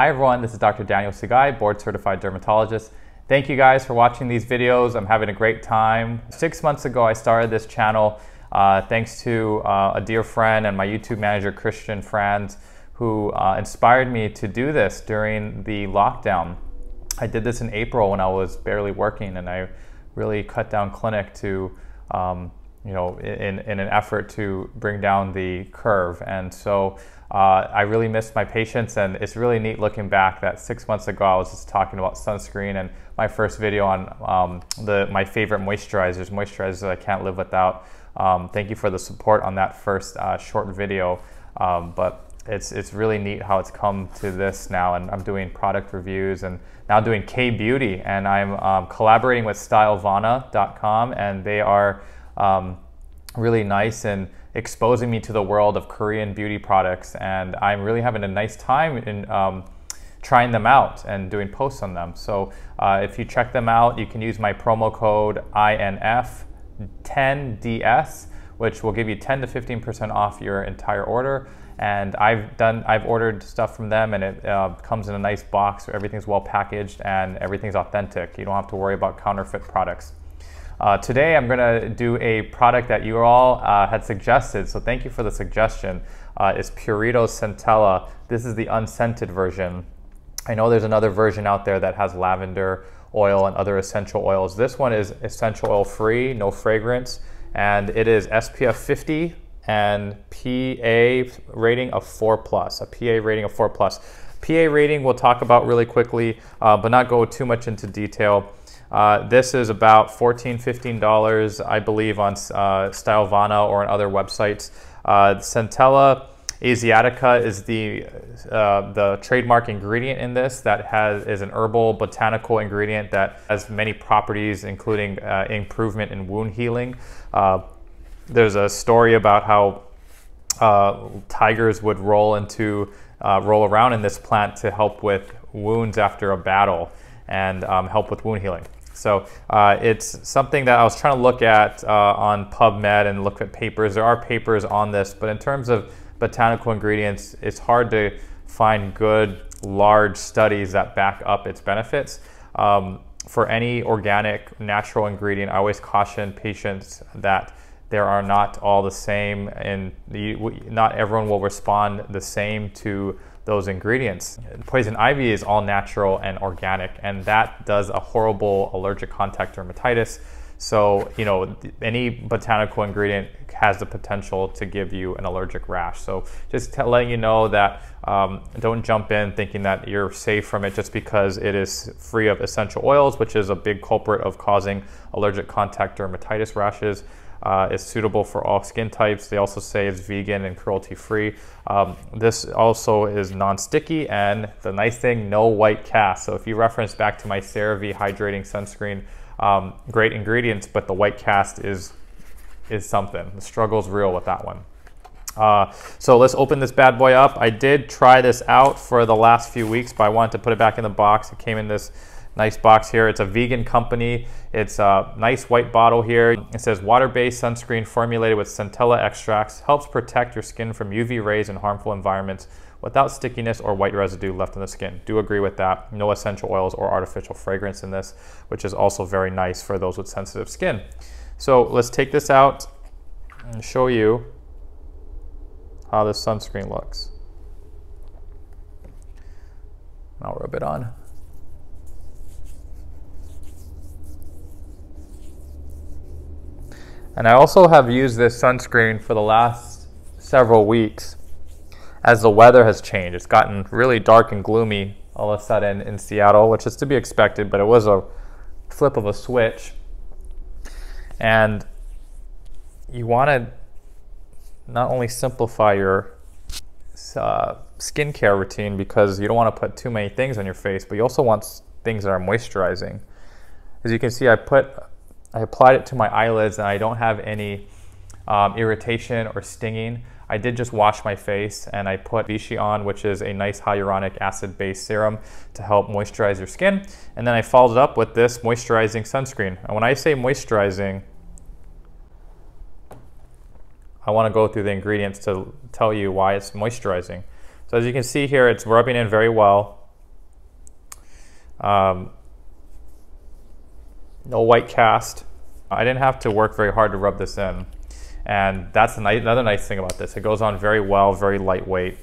Hi everyone, this is Dr. Daniel Sugai, board certified dermatologist. Thank you guys for watching these videos. I'm having a great time. Six months ago, I started this channel uh, thanks to uh, a dear friend and my YouTube manager, Christian Franz, who uh, inspired me to do this during the lockdown. I did this in April when I was barely working and I really cut down clinic to um, you know, in, in an effort to bring down the curve. And so uh, I really missed my patients, and it's really neat looking back that six months ago I was just talking about sunscreen and my first video on um, the my favorite moisturizers, moisturizers I can't live without. Um, thank you for the support on that first uh, short video. Um, but it's it's really neat how it's come to this now, and I'm doing product reviews and now doing K Beauty, and I'm um, collaborating with StyleVana.com, and they are um, really nice and exposing me to the world of Korean beauty products. And I'm really having a nice time in um, trying them out and doing posts on them. So uh, if you check them out, you can use my promo code INF10DS, which will give you 10 to 15% off your entire order. And I've done, I've ordered stuff from them, and it uh, comes in a nice box. So everything's well packaged and everything's authentic. You don't have to worry about counterfeit products. Uh, today I'm going to do a product that you all uh, had suggested, so thank you for the suggestion. Uh, it's Purito Centella. This is the unscented version. I know there's another version out there that has lavender oil and other essential oils. This one is essential oil free, no fragrance, and it is SPF 50 and PA rating of 4 plus, a PA rating of 4 plus. PA rating we'll talk about really quickly, uh, but not go too much into detail. Uh, this is about $14, $15, I believe, on uh, StyleVana or on other websites. Uh, Centella asiatica is the, uh, the trademark ingredient in this that has, is an herbal botanical ingredient that has many properties, including uh, improvement in wound healing. Uh, there's a story about how tigers would roll into, roll around in this plant to help with wounds after a battle and um, help with wound healing. So uh, it's something that I was trying to look at uh, on PubMed and look at papers. There are papers on this, but in terms of botanical ingredients, it's hard to find good, large studies that back up its benefits. Um, for any organic, natural ingredient, I always caution patients that there are not all the same, and not everyone will respond the same to those ingredients. Poison ivy is all natural and organic, and that does a horrible allergic contact dermatitis. So, you know, any botanical ingredient has the potential to give you an allergic rash. So, just letting you know that um, don't jump in thinking that you're safe from it just because it is free of essential oils, which is a big culprit of causing allergic contact dermatitis rashes. Uh, it's suitable for all skin types. They also say it's vegan and cruelty free. Um, this also is non-sticky and the nice thing, no white cast. So if you reference back to my CeraVe hydrating sunscreen, um, great ingredients, but the white cast is, is something. The struggle's real with that one. Uh, so let's open this bad boy up. I did try this out for the last few weeks, but I wanted to put it back in the box. It came in this Nice box here. It's a vegan company. It's a nice white bottle here. It says water-based sunscreen formulated with centella extracts helps protect your skin from UV rays and harmful environments without stickiness or white residue left on the skin. Do agree with that. No essential oils or artificial fragrance in this, which is also very nice for those with sensitive skin. So let's take this out and show you how this sunscreen looks. I'll rub it on. And I also have used this sunscreen for the last several weeks as the weather has changed. It's gotten really dark and gloomy all of a sudden in Seattle, which is to be expected, but it was a flip of a switch. And you want to not only simplify your uh, skincare routine because you don't want to put too many things on your face, but you also want things that are moisturizing. As you can see, I put I applied it to my eyelids and I don't have any um, irritation or stinging. I did just wash my face and I put Vichy on, which is a nice hyaluronic acid based serum to help moisturize your skin. And then I followed up with this moisturizing sunscreen. And when I say moisturizing, I want to go through the ingredients to tell you why it's moisturizing. So as you can see here, it's rubbing in very well. Um, no white cast. I didn't have to work very hard to rub this in. And that's another nice thing about this. It goes on very well, very lightweight.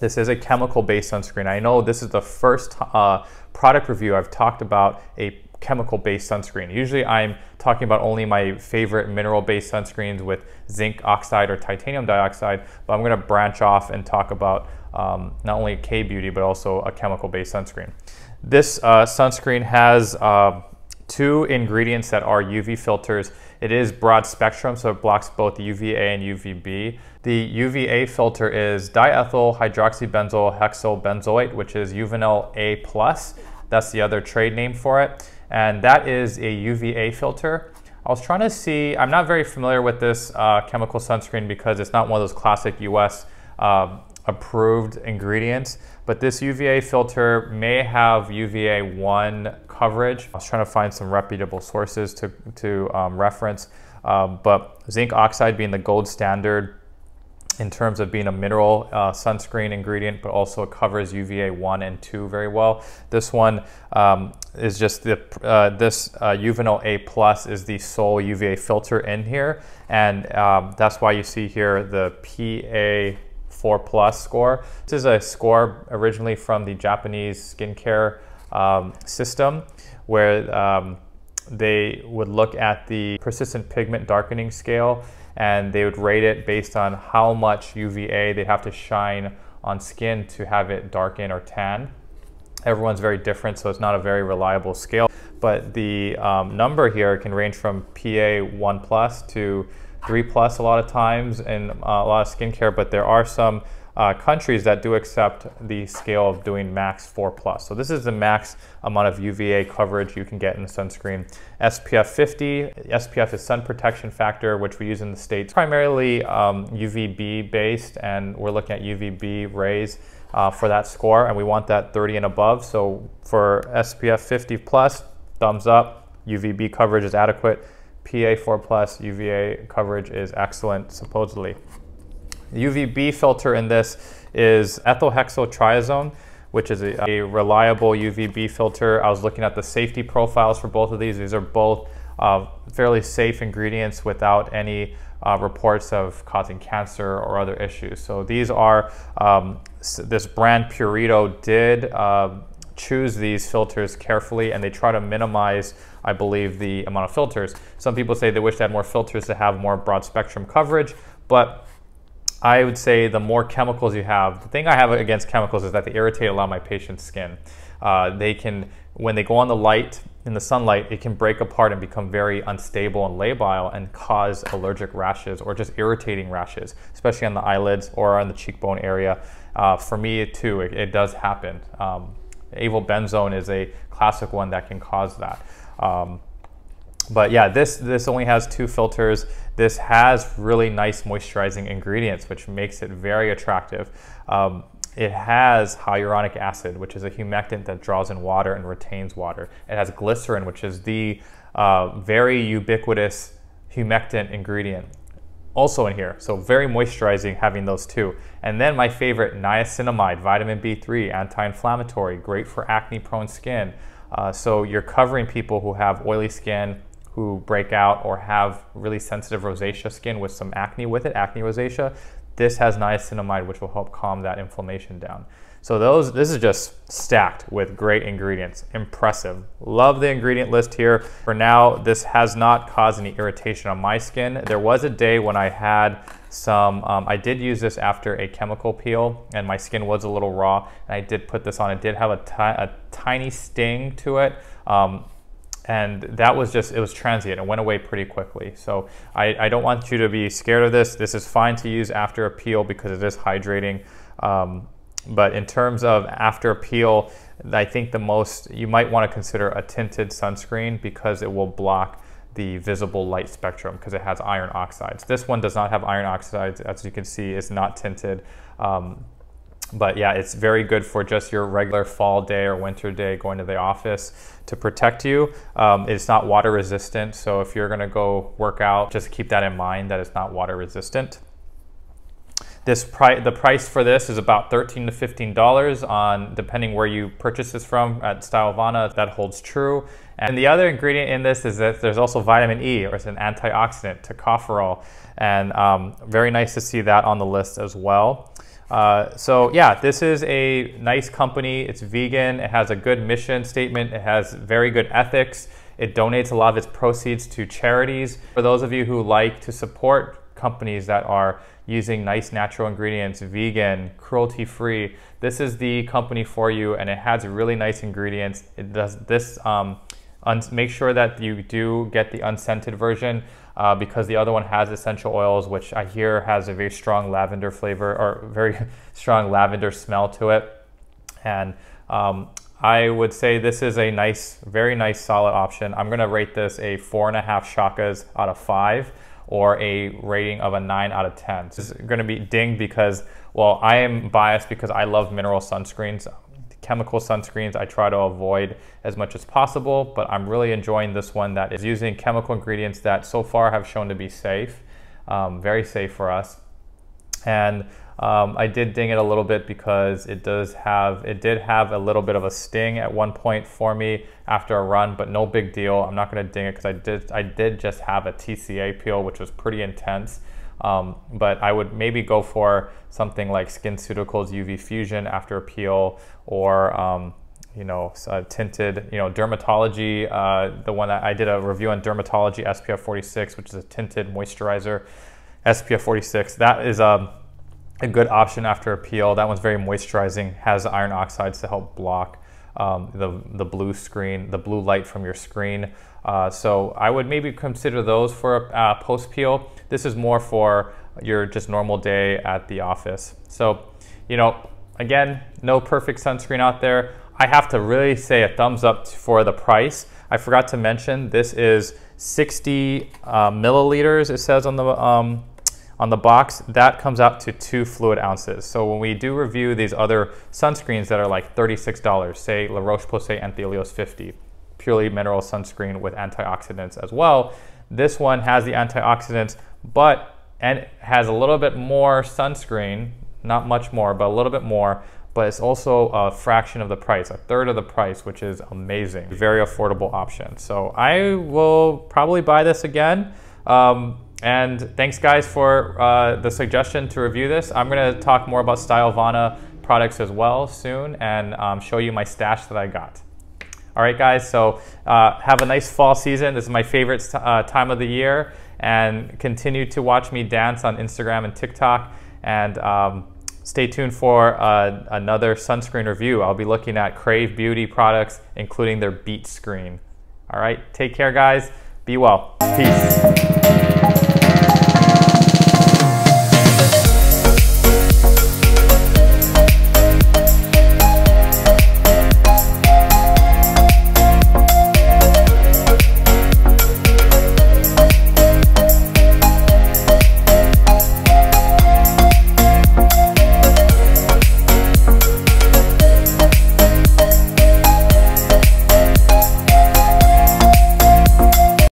This is a chemical-based sunscreen. I know this is the first uh, product review I've talked about a chemical-based sunscreen. Usually I'm talking about only my favorite mineral-based sunscreens with zinc oxide or titanium dioxide, but I'm gonna branch off and talk about um, not only K-Beauty, but also a chemical-based sunscreen. This uh, sunscreen has uh, two ingredients that are UV filters. It is broad spectrum, so it blocks both UVA and UVB. The UVA filter is diethyl hydroxybenzoyl hexylbenzoate, which is Uvinul A+. that's the other trade name for it. And that is a UVA filter. I was trying to see, I'm not very familiar with this uh, chemical sunscreen because it's not one of those classic US uh, approved ingredients, but this UVA filter may have UVA 1 coverage. I was trying to find some reputable sources to, to um, reference, um, but zinc oxide being the gold standard in terms of being a mineral uh, sunscreen ingredient, but also covers UVA 1 and 2 very well. This one um, is just the, uh, this uh, A plus is the sole UVA filter in here. And um, that's why you see here the PA 4 plus score. This is a score originally from the Japanese skincare um, system where um, they would look at the persistent pigment darkening scale and they would rate it based on how much UVA they have to shine on skin to have it darken or tan. Everyone's very different, so it's not a very reliable scale. But the um, number here can range from PA 1 plus to 3 plus a lot of times in uh, a lot of skincare, but there are some uh, countries that do accept the scale of doing max 4 plus. So this is the max amount of UVA coverage you can get in sunscreen. SPF 50, SPF is sun protection factor, which we use in the States, primarily um, UVB based, and we're looking at UVB rays uh, for that score, and we want that 30 and above. So for SPF 50 plus, thumbs up, UVB coverage is adequate. PA4 plus UVA coverage is excellent, supposedly. The UVB filter in this is ethylhexyltriazone, which is a, a, reliable UVB filter. I was looking at the safety profiles for both of these. These are both uh, fairly safe ingredients without any uh, reports of causing cancer or other issues. So these are, um, this brand Purito did uh, choose these filters carefully and they try to minimize, I believe, the amount of filters. Some people say they wish they had more filters to have more broad spectrum coverage, but I would say the more chemicals you have, the thing I have against chemicals is that they irritate a lot of my patient's skin. Uh, they can, when they go on the light, in the sunlight, it can break apart and become very unstable and labile and cause allergic rashes or just irritating rashes, especially on the eyelids or on the cheekbone area. Uh, for me too, it, it does happen. Um, avobenzone is a classic one that can cause that. Um, but yeah, this, this only has two filters. This has really nice moisturizing ingredients, which makes it very attractive. Um, it has hyaluronic acid, which is a humectant that draws in water and retains water. It has glycerin, which is the uh, very ubiquitous humectant ingredient also in here. So very moisturizing having those two. And then my favorite, niacinamide, vitamin B3, anti-inflammatory, great for acne prone skin. Uh, so you're covering people who have oily skin, who break out or have really sensitive rosacea skin with some acne with it, acne rosacea, this has niacinamide, which will help calm that inflammation down. So those, this is just stacked with great ingredients. Impressive. Love the ingredient list here. For now, this has not caused any irritation on my skin. There was a day when I had some, um, I did use this after a chemical peel and my skin was a little raw. And I did put this on. It did have a, a tiny sting to it. Um, and that was just it was transient. It went away pretty quickly. So I, I, don't want you to be scared of this. This is fine to use after a peel because it is hydrating. Um, but in terms of after a peel i think the most you might want to consider a tinted sunscreen because it will block the visible light spectrum because it has iron oxides. This one does not have iron oxides. As you can see it's not tinted. Um, but yeah, it's very good for just your regular fall day or winter day going to the office to protect you. Um, it's not water resistant, so if you're gonna go work out, just keep that in mind that it's not water resistant. this price, the price for this is about 13 to 15 dollars on depending where you purchase this from. At Stylevana, that holds true. And the other ingredient in this is that there's also vitamin E, or it's an antioxidant, tocopherol, and um, very nice to see that on the list as well. Uh, so yeah, this is a nice company. It's vegan. It has a good mission statement. It has very good ethics. It donates a lot of its proceeds to charities. For those of you who like to support companies that are using nice natural ingredients, vegan, cruelty free, this is the company for you and it has really nice ingredients. It does this, um, make sure that you do get the unscented version uh, because the other one has essential oils, which I hear has a very strong lavender flavor or very strong lavender smell to it. And um, I would say this is a nice, very nice solid option. I'm gonna rate this a four and a half shakas out of five or a rating of a nine out of 10. This is gonna be dinged because, well, I am biased because I love mineral sunscreens. Chemical sunscreens I try to avoid as much as possible, but I'm really enjoying this one that is using chemical ingredients that so far have shown to be safe, um, very safe for us. And um, I did ding it a little bit because it does have, it did have a little bit of a sting at one point for me after a run, but no big deal. I'm not going to ding it because I did, I did just have a TCA peel, which was pretty intense. Um, but I would maybe go for something like SkinCeuticals UV Fusion after peel or um, you know, tinted, you know, DRMTLGY. Uh, the one that I did a review on DRMTLGY SPF 46, which is a tinted moisturizer, SPF 46. That is a um, a good option after a peel. That one's very moisturizing, has iron oxides to help block um, the, the blue screen, the blue light from your screen. Uh, so I would maybe consider those for a uh, post peel. This is more for your just normal day at the office. So, you know, again, no perfect sunscreen out there. I have to really say a thumbs up for the price. I forgot to mention this is 60 uh, milliliters, it says on the um, on the box, that comes out to two fluid ounces. So when we do review these other sunscreens that are like $36, say La Roche-Posay Anthelios 50, purely mineral sunscreen with antioxidants as well, this one has the antioxidants, but and has a little bit more sunscreen, not much more, but a little bit more, but it's also a fraction of the price, a third of the price, which is amazing. Very affordable option. So I will probably buy this again. Um, and thanks guys for uh, the suggestion to review this. I'm gonna talk more about Stylevana products as well soon and um, show you my stash that I got. All right guys, so uh, have a nice fall season. This is my favorite uh, time of the year and continue to watch me dance on Instagram and TikTok and um, stay tuned for uh, another sunscreen review. I'll be looking at Krave Beauty products, including their Beat Screen. All right, take care guys. Be well. Peace.